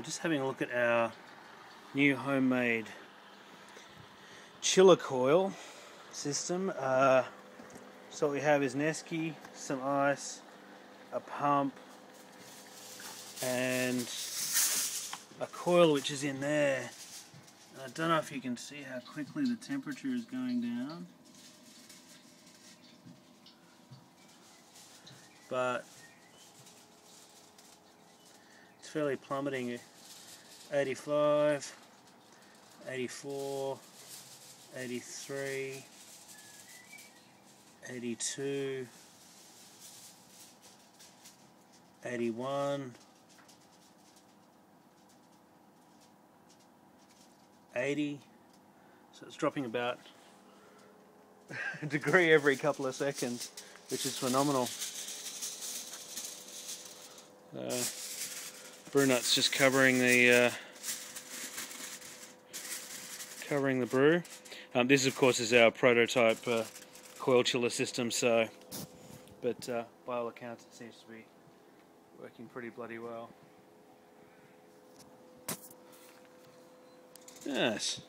We're just having a look at our new homemade chiller coil system. Uh, so what we have is an esky, some ice, a pump, and a coil which is in there. And I don't know if you can see how quickly the temperature is going down. But fairly plummeting 85, 84, 83, 82, 81, 80. So it's dropping about a degree every couple of seconds, which is phenomenal. Uh, Brewnut's just covering the uh, covering the brew. Um, this, of course, is our prototype uh, coil chiller system. So, but uh, by all accounts, it seems to be working pretty bloody well. Yes.